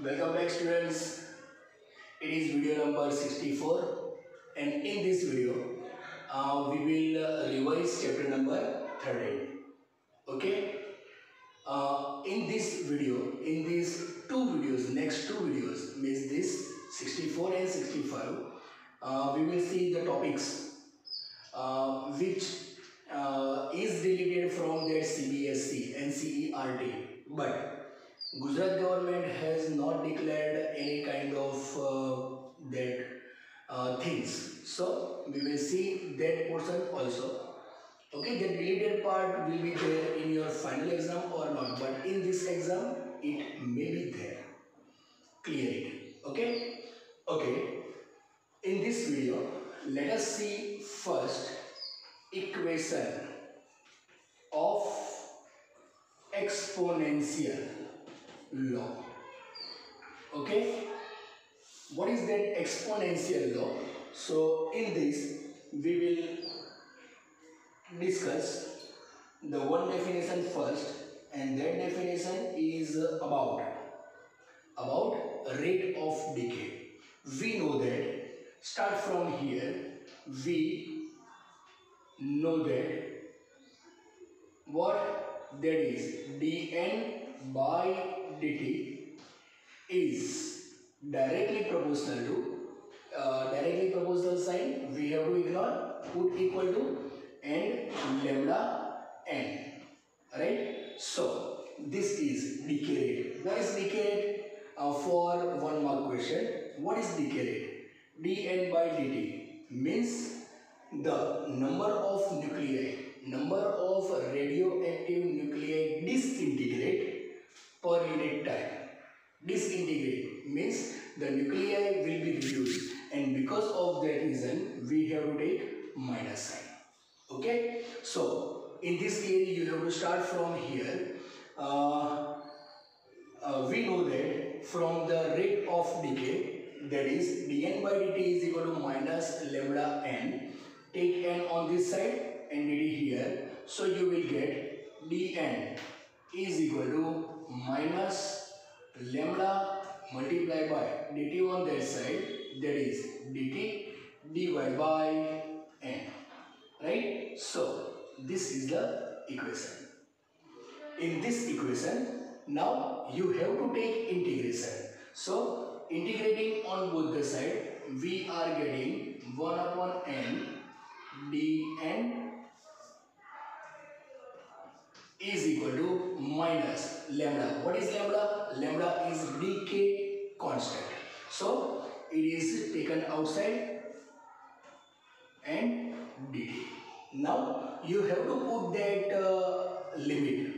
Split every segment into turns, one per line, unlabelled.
Welcome back students. It is video number 64 and in this video uh, we will uh, revise chapter number 13. Okay. Uh, in this video, in these two videos, next two videos means this 64 and 65, uh, we will see the topics uh, which uh, is deleted from their CBSC and CERT but Gujarat government has not declared any kind of uh, that uh, things. So we will see that portion also. Okay, the deleted part will be there in your final exam or not, but in this exam it may be there. Clear it. Okay. Okay. In this video, let us see first equation of exponential law. Okay, what is that exponential law? So, in this, we will discuss the one definition first, and that definition is about about rate of decay. We know that start from here. We know that what that is dn by dt is directly proportional to uh, directly proportional sign we have to ignore put equal to and lambda n right? So this is decay rate what is decay rate uh, for one mark question. What is decay rate dn by dt means the number of nuclei number of radioactive nuclei disintegrate per unit time. Disintegrate means the nuclei will be reduced and because of that reason we have to take minus sign. Okay. So in this theory you have to start from here. Uh, uh, we know that from the rate of decay that is dn by dt is equal to minus lambda n. Take n on this side and dt here. So you will get dn is equal to minus lambda multiplied by dt on that side that is dt divided by n right? So this is the equation. In this equation now you have to take integration. So integrating on both the side we are getting 1 upon n dn is equal to minus lambda. What is lambda? Lambda is decay constant. So it is taken outside and dt. Now you have to put that uh, limit.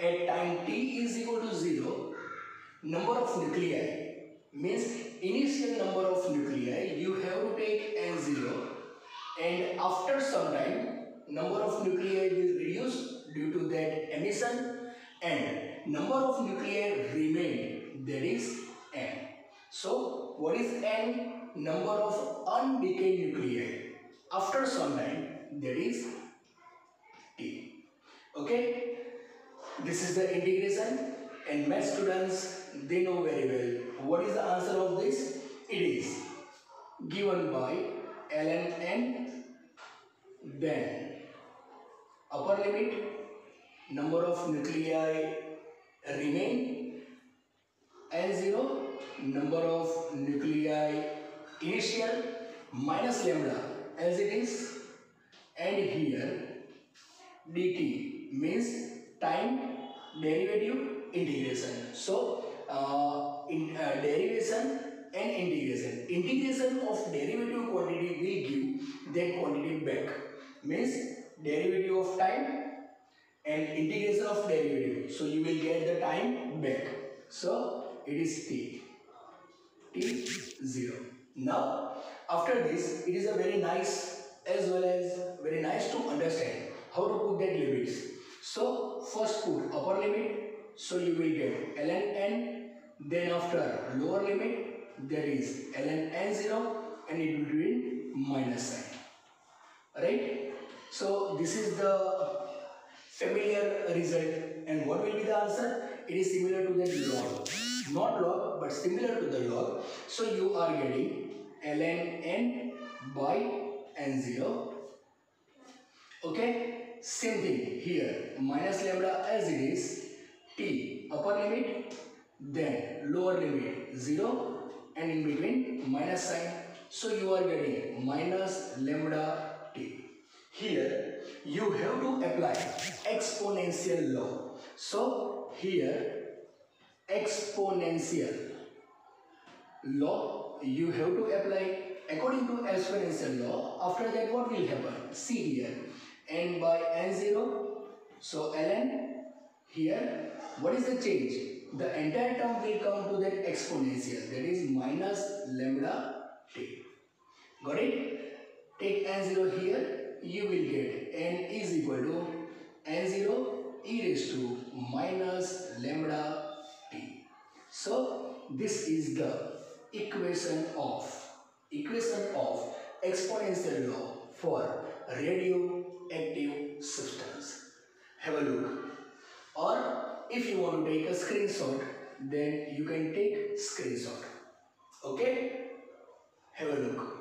At time t is equal to 0, number of nuclei means initial number of nuclei you have to take n0 and after some time number of nuclei will reduce due to that emission and number of nuclei remain that is n. So what is n? Number of undecayed nuclei after some time that is t. Okay. This is the integration and math students they know very well what is the answer of this. It is given by ln n then upper limit number of nuclei remain. N0 number of nuclei initial minus lambda. As it is and here dt means time derivative integration. So uh, in uh, derivation and integration. Integration of derivative quantity will give that quantity back. Means derivative of time and integration of derivative. So you will get the time back. So it is t. t 0. Now after this it is a very nice as well as very nice to understand how to put that limits. So first put upper limit. So you will get ln n. Then after lower limit there is ln n0 and it will be minus sign. Right? So this is the familiar result and what will be the answer? It is similar to that log. not log but similar to the log. So you are getting ln n by n0. Okay, same thing here minus lambda as it is t upper limit then lower limit 0 and in between minus sign. So you are getting minus lambda t. Here you have to apply exponential law. So here exponential law you have to apply according to exponential law. After that what will happen? See here n by n0. So ln here what is the change? the entire term will come to that exponential that is minus lambda t. Got it? Take n0 here, you will get n is equal to n0 e raised to minus lambda t. So this is the equation of equation of exponential law for radioactive substance. Have a look. Or if you want to take a screenshot then you can take screenshot okay have a look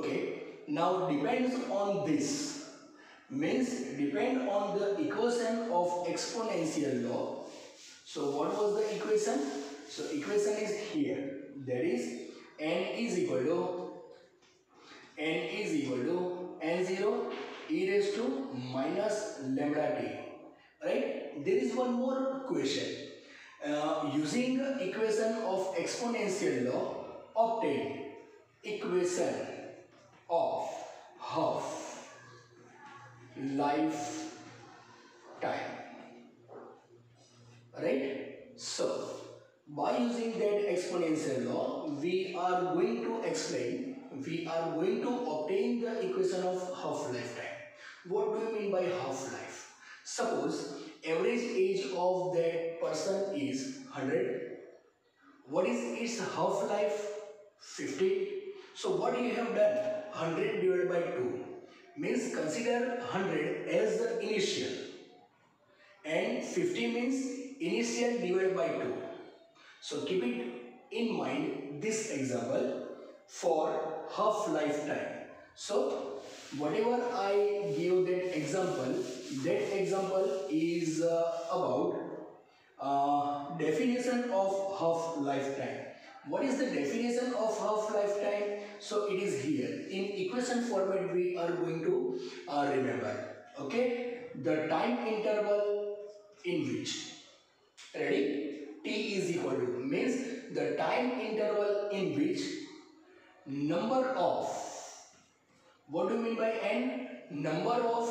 okay now depends on this means depend on the equation of exponential law. So what was the equation? So equation is here. That is n is equal to n is equal to n0 e raised to minus lambda t. Right? There is one more question. Uh, using equation of exponential law, obtain equation of half lifetime right? So by using that exponential law we are going to explain we are going to obtain the equation of half lifetime what do you mean by half life? Suppose average age of that person is 100 what is its half life? 50 so what you have done 100 divided by 2 means consider 100 as the initial and 50 means initial divided by 2. So keep it in mind this example for half lifetime. So whatever I give that example, that example is uh, about uh, definition of half lifetime. What is the definition of half lifetime? So it is here. In equation format we are going to uh, remember. Okay. The time interval in which. Ready? T is equal to means the time interval in which number of what do you mean by n? Number of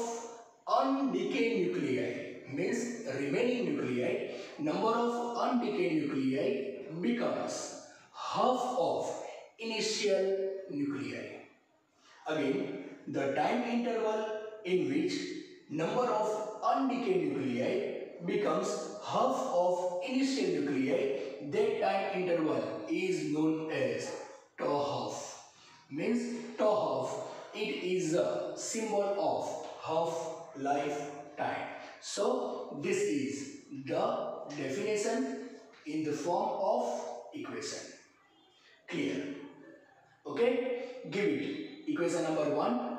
undecayed nuclei means remaining nuclei. Number of undecayed nuclei becomes half of initial nuclei. Again, the time interval in which number of undecayed nuclei becomes half of initial nuclei, that time interval is known as half. Means half, it is a symbol of half lifetime. So, this is the definition in the form of equation. Clear. Okay? Give it. Equation number 1.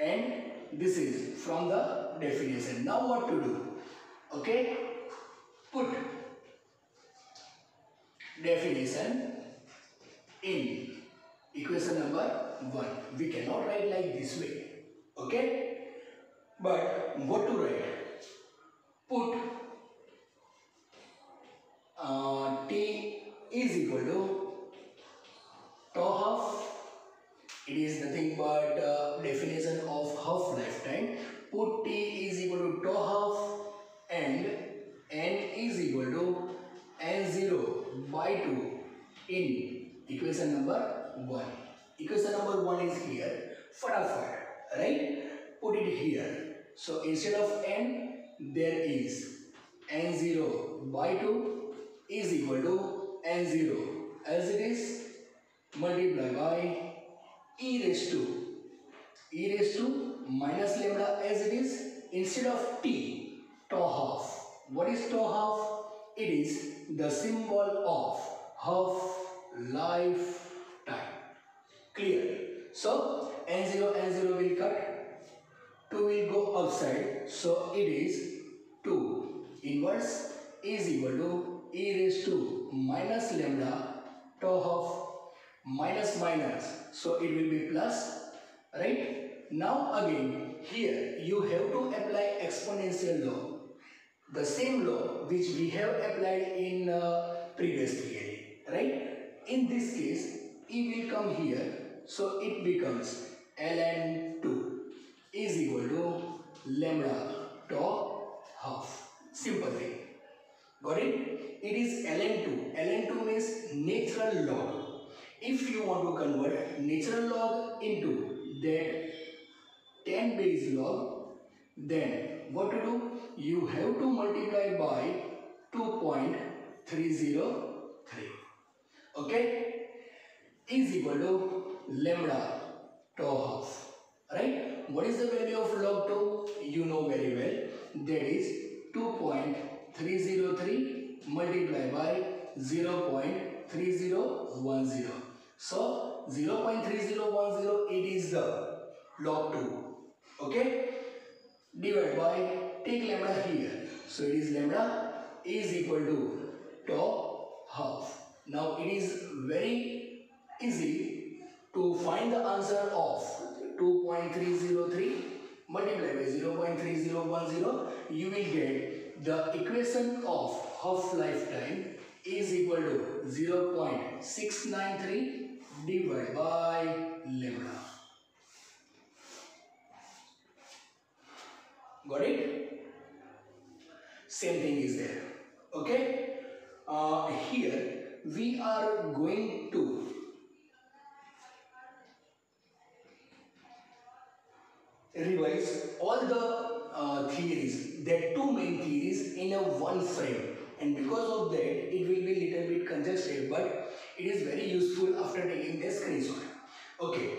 And this is from the definition. Now what to do? Okay? Put definition in equation number 1. We cannot write like this way. Okay? But what to write? Put uh, T is equal to tau half. It is nothing but uh, definition of half lifetime. Put t is equal to tau half and n is equal to n0 by 2 in equation number 1. Equation number 1 is here. Fatafat, right? Put it here. So instead of n, there is n0 by 2 is equal to n0 as it is multiply by e raised to e raised to minus lambda as it is instead of t tau half. What is tau half? It is the symbol of half lifetime clear? So n0 n0 will cut 2 will go outside. So it is 2 inverse is equal to e raised to minus lambda tau half minus minus. So it will be plus right? Now again here you have to apply exponential law. The same law which we have applied in uh, previous theory right? In this case e will come here. So it becomes ln 2 is equal to lambda tau half. Simple thing got it? It is ln2 ln2 means natural log if you want to convert natural log into that 10 base log then what to do? You have to multiply by 2.303 okay? Is equal to lambda tau half right? What is the value of log 2 you know very well. That is 2.303 multiplied by 0.3010 so 0.3010 it is the log 2 okay? Divided by take lambda here. So it is lambda is equal to tau half. Now it is very easy to find the answer of 2.303 multiplied by 0.3010 you will get the equation of half lifetime is equal to 0.693 divided by lambda got it? Same thing is there okay? Uh, here we are going to revise all the uh, theories, that two main theories in a one frame. And because of that, it will be little bit congested, but it is very useful after taking the screenshot. Okay,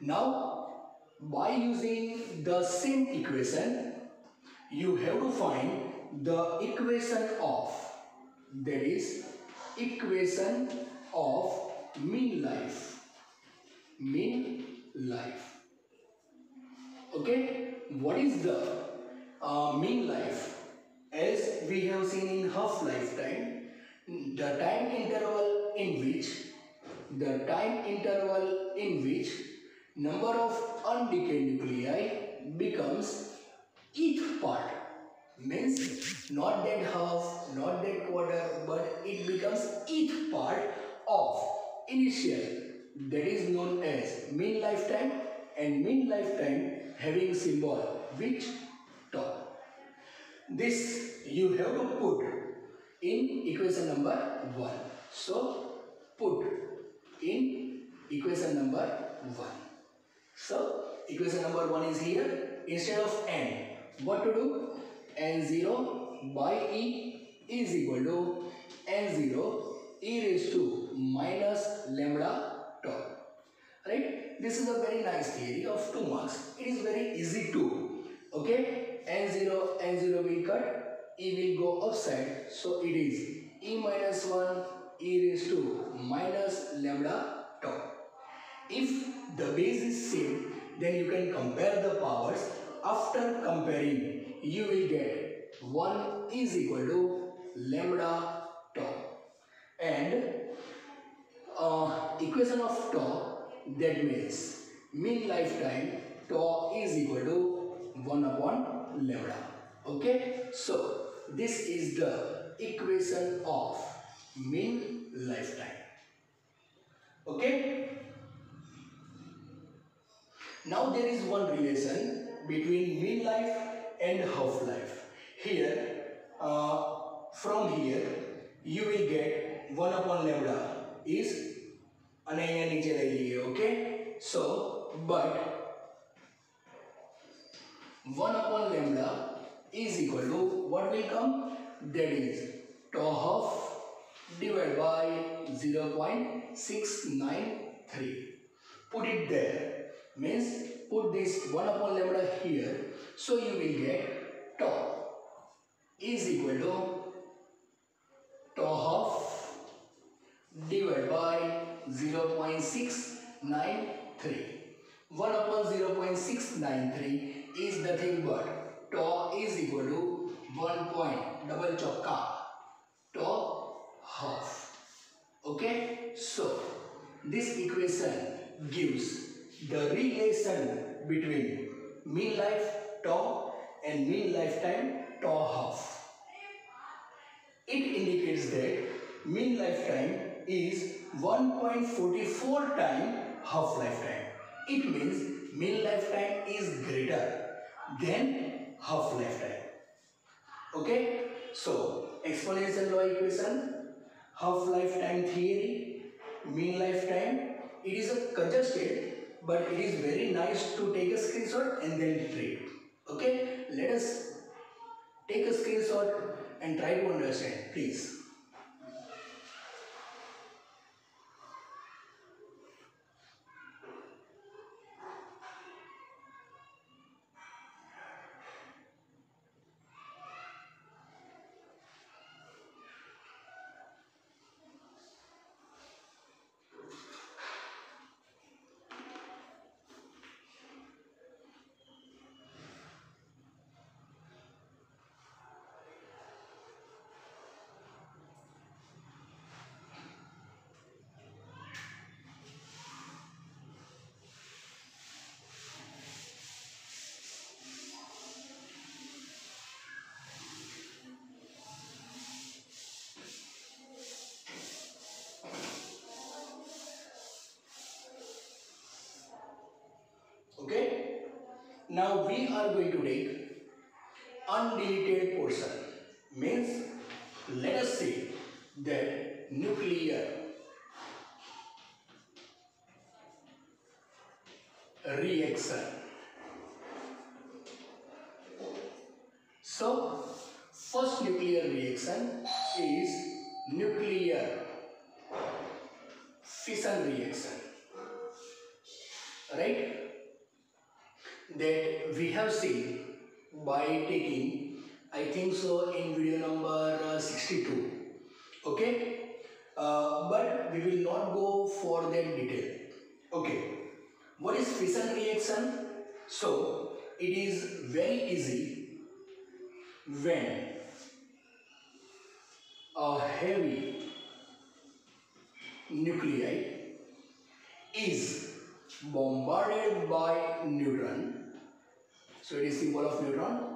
now by using the same equation, you have to find the equation of, that is, equation of mean life, mean life. Okay. What is the uh, mean life? As we have seen in half lifetime the time interval in which the time interval in which number of undecayed nuclei becomes eighth part means not that half not that quarter but it becomes eighth part of initial that is known as mean lifetime and mean lifetime having symbol which tau. This you have to put in equation number 1. So put in equation number 1. So equation number 1 is here. Instead of n, what to do? n0 by e is equal to n0 e raised to minus lambda tau. Right? This is a very nice theory of 2 marks. It is very easy to. Okay? n0, n0 will cut, e will go outside. So it is e minus 1 e raised to minus lambda tau. If the base is same, then you can compare the powers. After comparing, you will get 1 is equal to lambda tau. And uh, equation of tau that means mean lifetime tau is equal to 1 upon lambda. Okay, so this is the equation of mean lifetime. Okay, now there is one relation between mean life and half life. Here, uh, from here, you will get 1 upon lambda is અને અહીંયા નીચે લઈ લઈએ okay so but 1 upon lambda is equal to what will come? That is tau half divided by 0.693. Put it there. Means put this 1 upon lambda here. So you will get tau is equal to tau half divided by 0.693. 1 upon 0.693 is nothing but tau is equal to 1 point double chokka half. Okay, so this equation gives the relation between mean life tau and mean lifetime tau half. It indicates that mean lifetime is 1.44 time half lifetime. It means mean lifetime is greater than half lifetime. Okay, so exponential law equation, half lifetime theory, mean lifetime. It is a congested, but it is very nice to take a screenshot and then read. Okay, let us take a screenshot and try to understand, please. Okay. Now we are going to take undeleted portion. Means let us say that nuclear reaction. So first nuclear reaction is nuclear fission reaction. Right? That we have seen by taking I think so in video number uh, 62 okay? Uh, but we will not go for that detail. Okay. What is fission reaction? So it is very easy when a heavy nuclei is bombarded by neutron so it is symbol of neutron.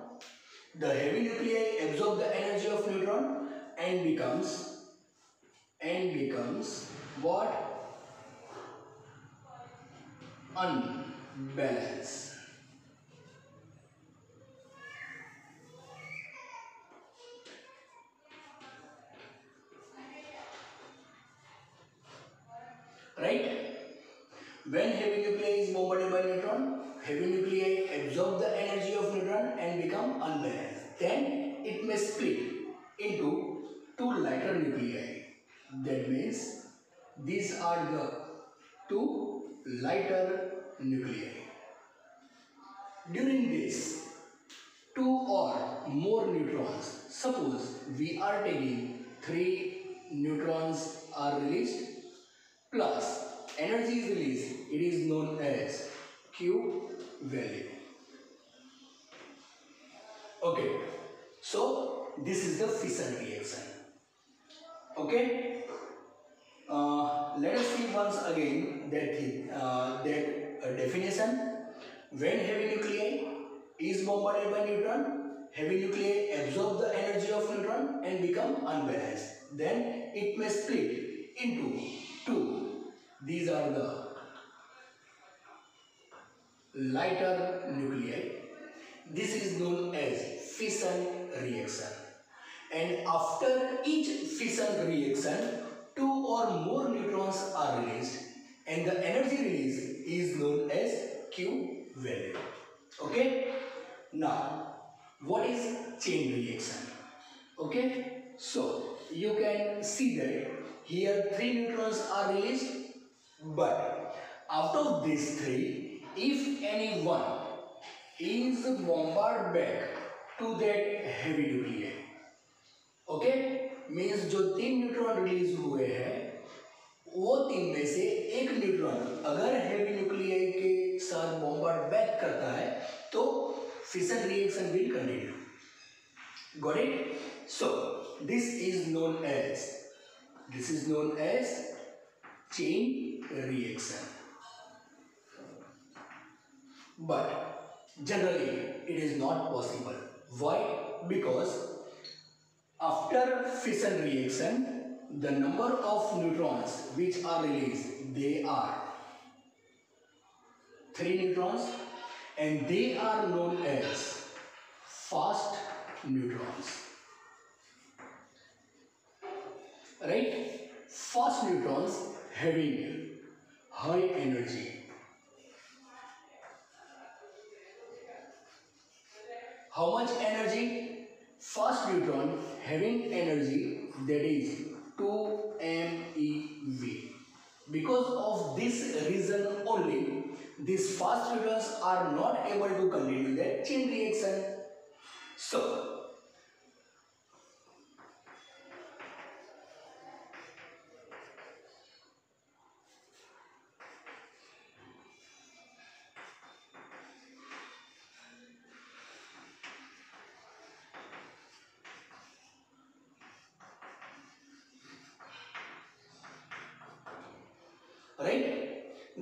The heavy nuclei absorb the energy of neutron and becomes and becomes what? Unbalanced. Right? When heavy nuclei is bombarded by neutron, heavy absorb the energy of neutron and become unbalanced. Then it may split into two lighter nuclei. That means these are the two lighter nuclei. During this, two or more neutrons, suppose we are taking three neutrons are released plus energy is released, it is known as Q value. Okay, so this is the fission reaction. Okay, uh, let us see once again that uh, that uh, definition. When heavy nuclei is bombarded by neutron, heavy nuclei absorb the energy of neutron and become unbalanced. Then it may split into two. These are the lighter nuclei. This is known as fission reaction. And after each fission reaction, two or more neutrons are released and the energy release is known as Q value. Okay? Now, what is chain reaction? Okay, so you can see that here three neutrons are released, but out of these three, if any one is bombard back to that heavy duty okay means जो तीन neutron release हुए हैं, वो तीन में से एक neutron अगर हैवी न्यूक्लियर के साथ बॉम्बार्ड बैक करता है तो fission reaction will continue got it so this is known as this is known as chain reaction but generally it is not possible why because after fission reaction the number of neutrons which are released they are three neutrons and they are known as fast neutrons. Right? Fast neutrons having high energy. How much energy? Fast neutron having energy that is 2 MeV. Because of this reason only, these fast neutrons are not able to continue their chain reaction. So, right?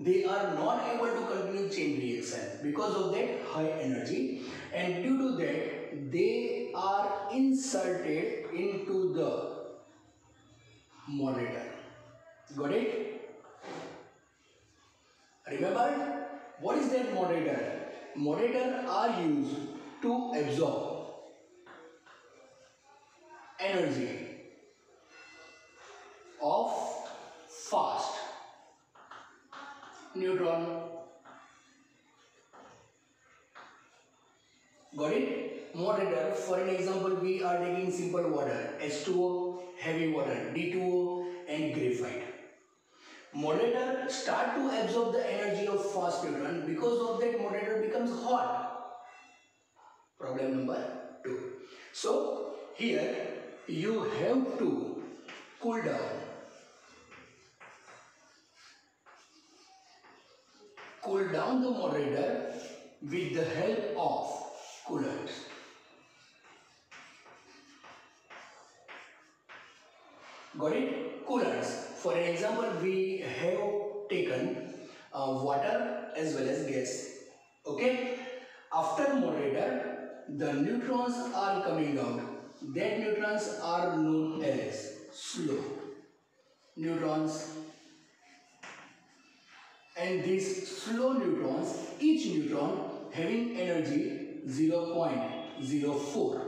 They are not able to continue chain reaction because of that high energy and due to that they are inserted into the moderator. Got it? Remember what is that moderator? Moderator are used to absorb simple water, H2O, heavy water, D2O and graphite. Moderator start to absorb the energy of fast neutron because of that moderator becomes hot. Problem number two. So here you have to cool down cool down the moderator with the help of coolant. Got it? Coolants. For example, we have taken uh, water as well as gas. Okay? After moderator, the neutrons are coming out. That neutrons are known as slow neutrons and these slow neutrons, each neutron having energy 0.04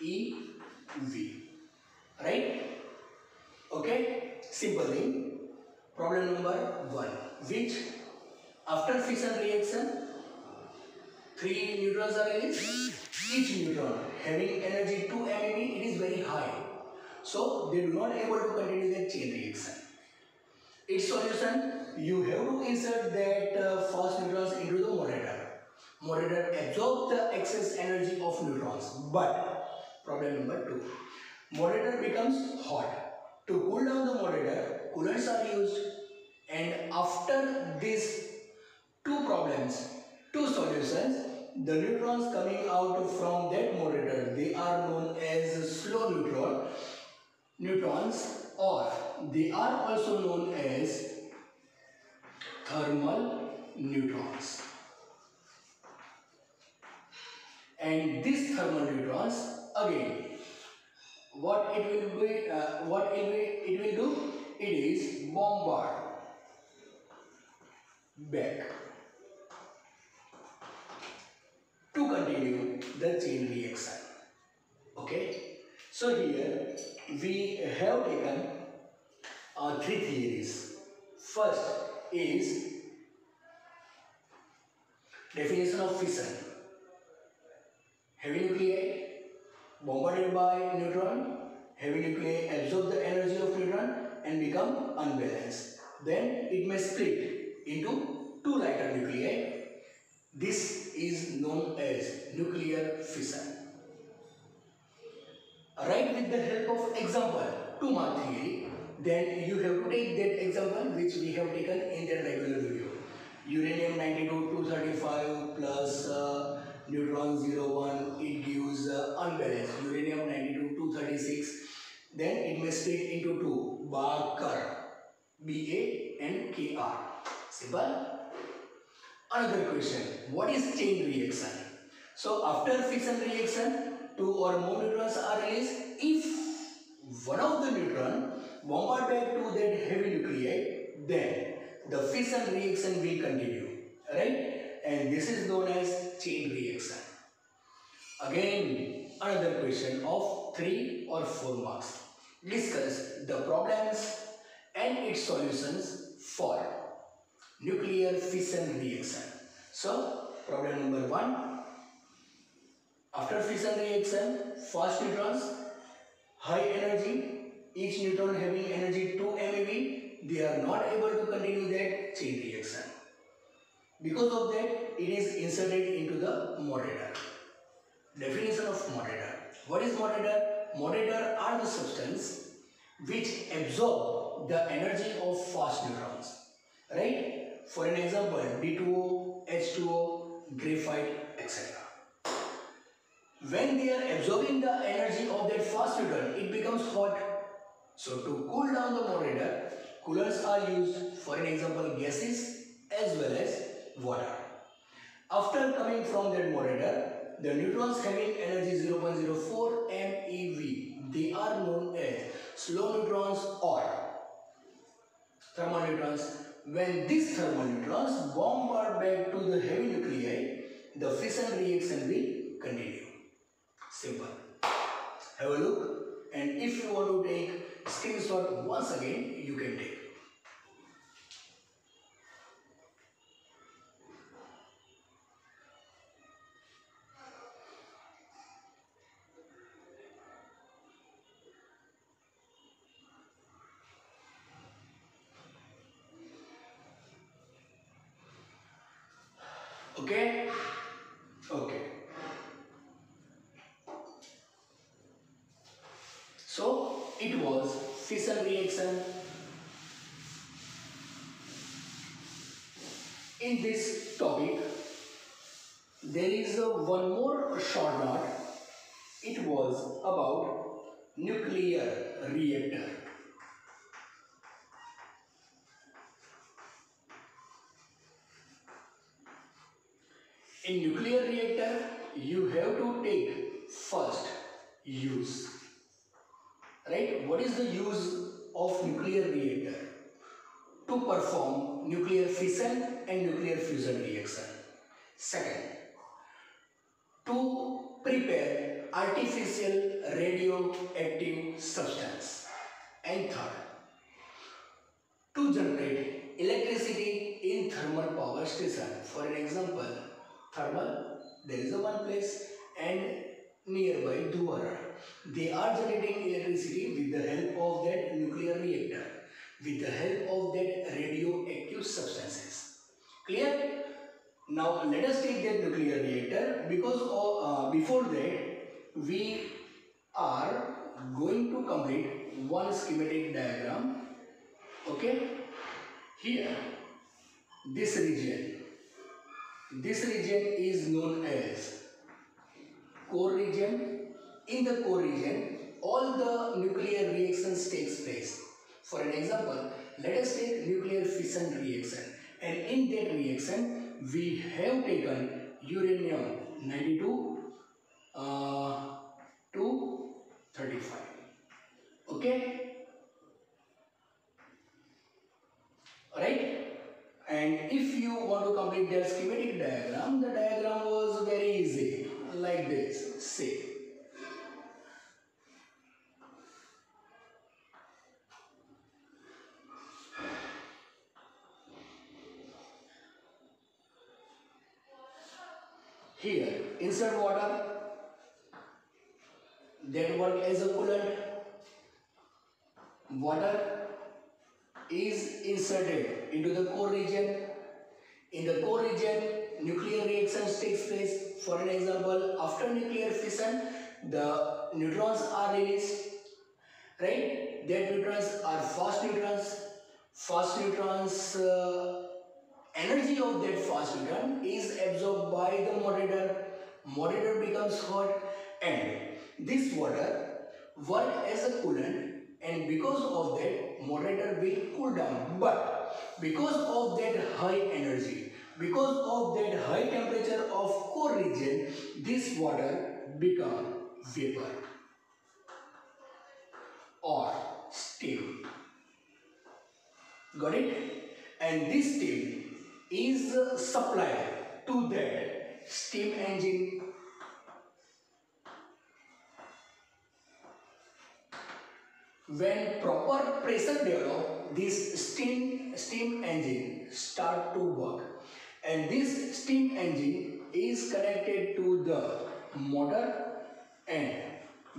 MeV. Right? Okay? Simple thing. Problem number one. Which after fission reaction, three neutrons are released. Each neutron having energy 2 MeV, it is very high. So they do not able to continue their chain reaction its solution you have to insert that uh, fast neutrons into the moderator moderator absorb the excess energy of neutrons but problem number two moderator becomes hot. To cool down the moderator coolants are used. And after these two problems two solutions. The neutrons coming out from that moderator they are known as slow neutron neutrons or they are also known as thermal neutrons. And these thermal neutrons again what it will be uh, what it will, it will do? It is bombard. Back. To continue the chain reaction. Okay? So here we have taken uh, three theories. First is definition of fission. heavy nuclei bombarded by neutron, heavy nuclei absorb the energy of neutron and become unbalanced. Then it may split into two lighter nuclei. This is known as nuclear fission. Write with the help of example two mark theory. Then you have to take that example which we have taken in that regular video. Uranium 92 235 plus uh, neutron 01 it gives uh, unbalanced uranium 92 236 then it may split into two Barker BA and KR simple? Another question what is chain reaction? So after fission reaction two or more neutrons are released. If one of the neutron bombard back to that heavy nuclei then the fission reaction will continue right and this is known as chain reaction. Again, another question of 3 or 4 marks. Discuss the problems and its solutions for nuclear fission reaction. So, problem number 1. After fission reaction, fast neutrons, high energy, each neutron having energy 2 MeV, they are not able to continue that chain reaction. Because of that, it is inserted into the moderator. Definition of moderator. What is moderator? Moderator are the substance which absorb the energy of fast neutrons. Right? For an example, D2O, H2O, graphite, etc. When they are absorbing the energy of that fast neutron, it becomes hot. So to cool down the moderator, coolers are used for an example gases as well as water. After coming from that moderator, the neutrons having energy 0.04 MeV, they are known as slow neutrons or thermal neutrons. When these thermal neutrons bombard back to the heavy nuclei, the fission reaction will continue. Simple. Have a look and if you want to take screenshot once again, you can take. Okay? Okay. So it was fission reaction. In this topic, there is one more short note. It was about nuclear reactor. In nuclear reactor, you have to take first use. Right? What is the use of nuclear reactor? To perform nuclear fission and nuclear fusion reaction. Second, to prepare artificial radioactive substance. And third, to generate electricity in thermal power station. For an example, thermal, there is a one place and nearby Duvara. They are generating electricity with the help of that nuclear reactor, with the help of that radioactive substances. Clear? Now let us take that nuclear reactor because of, uh, before that we are going to complete one schematic diagram. Okay? Here, this region this region is known as core region. In the core region, all the nuclear reactions takes place. For an example, let us take nuclear fission reaction. And in that reaction, we have taken uranium 92 uh, to 35. Okay? Alright? And if you want to complete the schematic diagram, the diagram was very easy, like this, see. Here, insert water, that work as a coolant. Water is inserted into the core region. In the core region, nuclear reactions takes place. For an example, after nuclear fission, the neutrons are released. Right? That neutrons are fast neutrons. Fast neutrons uh, energy of that fast neutron is absorbed by the moderator. Moderator becomes hot and this water work as a coolant and because of that moderator will cool down. But because of that high energy because of that high temperature of core region this water become vapor or steam. Got it? And this steam is supplied to that steam engine. When proper pressure develop this steam steam engine start to work. And this steam engine is connected to the motor and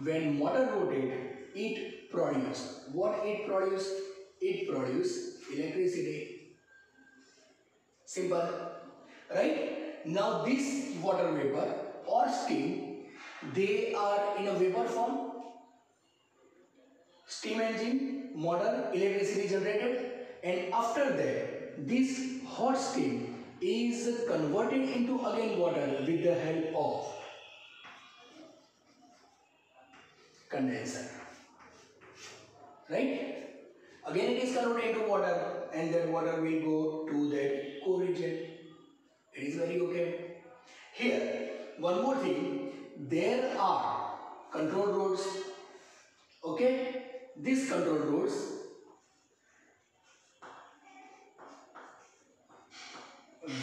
when motor rotate it produce. What it produce? It produce electricity. Simple right now this water vapor or steam they are in a vapor form steam engine, motor, electricity generated and after that this hot steam is converted into again water with the help of condenser. Right? Again it is converted into water and that water will go to that core region. It is very okay. Here, one more thing, there are control rods. Okay? these control rods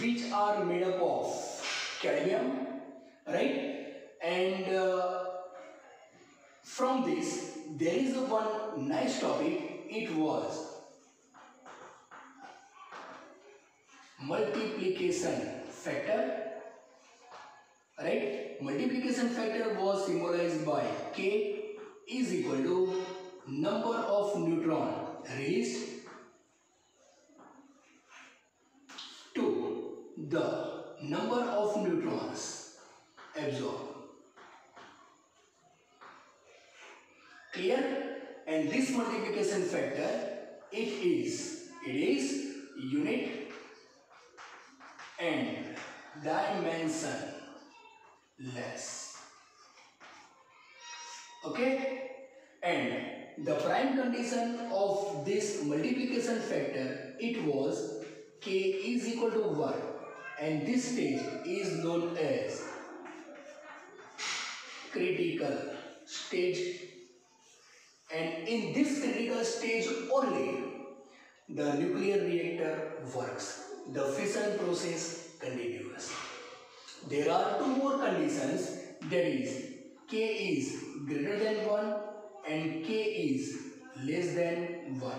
which are made up of cadmium right and uh, from this there is one nice topic it was multiplication factor right multiplication factor was symbolized by k is equal to number of neutron released to the number of neutrons absorbed. Clear? And this multiplication factor, it is, it is unit and dimension less. Okay? And the prime condition of this multiplication factor, it was k is equal to 1 and this stage is known as critical stage and in this critical stage only the nuclear reactor works. The fission process continues. There are two more conditions that is k is greater than 1 and k is less than 1.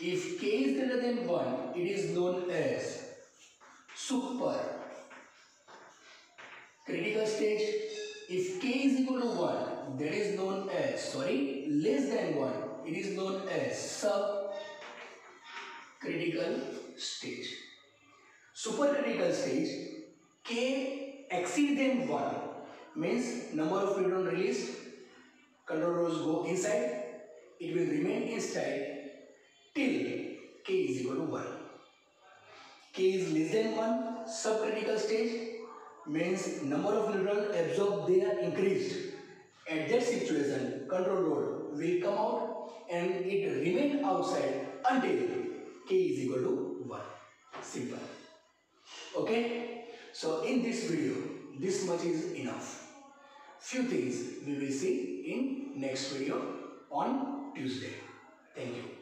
If k is greater than 1, it is known as super critical stage. If k is equal to 1, that is known as, sorry, less than 1, it is known as sub critical stage. Super critical stage, k exceed than 1 means number of neutron released control rods go inside, it will remain inside till k is equal to 1. k is less than 1, subcritical stage means number of neutrons absorbed they are increased. At that situation, control rod will come out and it remain outside until k is equal to 1. Simple. Okay? So in this video, this much is enough. Few things we will see in next video on Tuesday. Thank you.